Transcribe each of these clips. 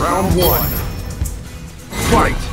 Round one. Fight!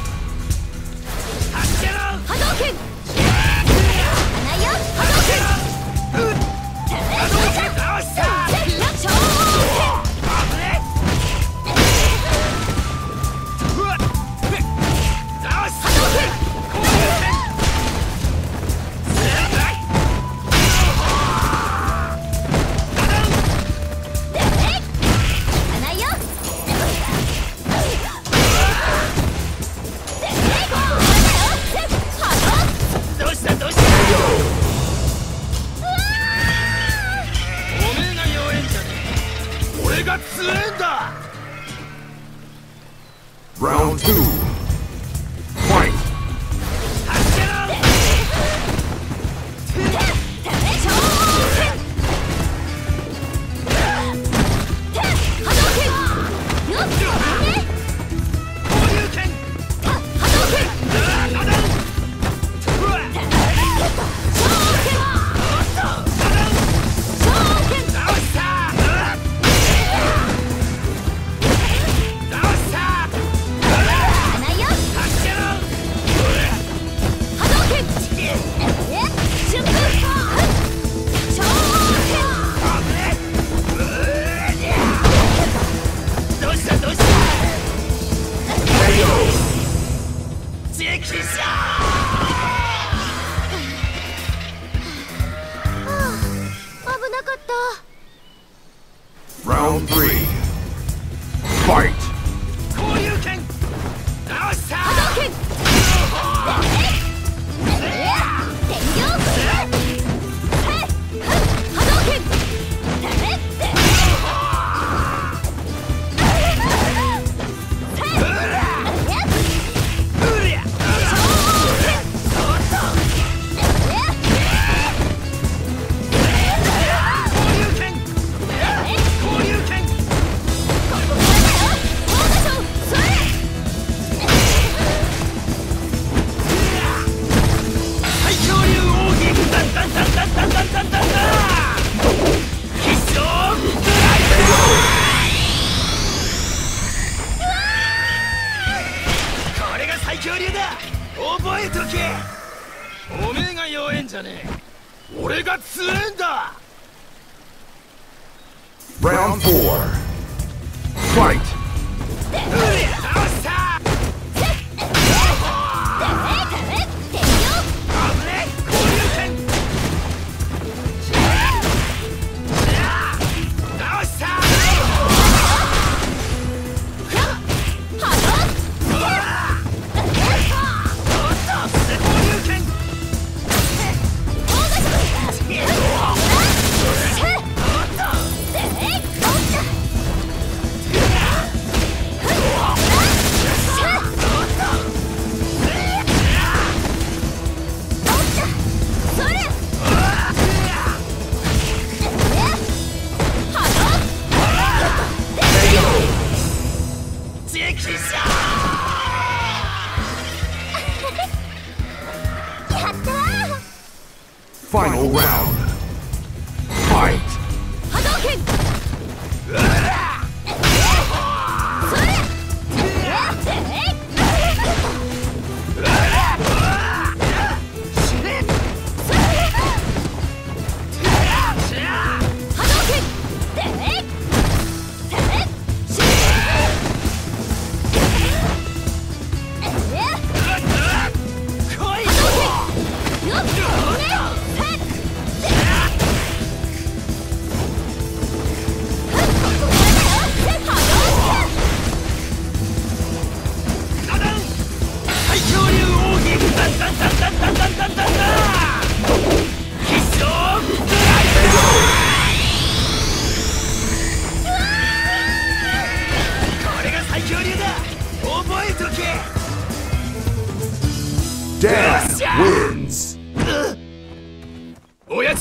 Fight! じゃねえ。俺が強えんだ。Round 4 Fight! Final round.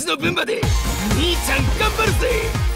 の分まで兄ちゃん頑張るぜ。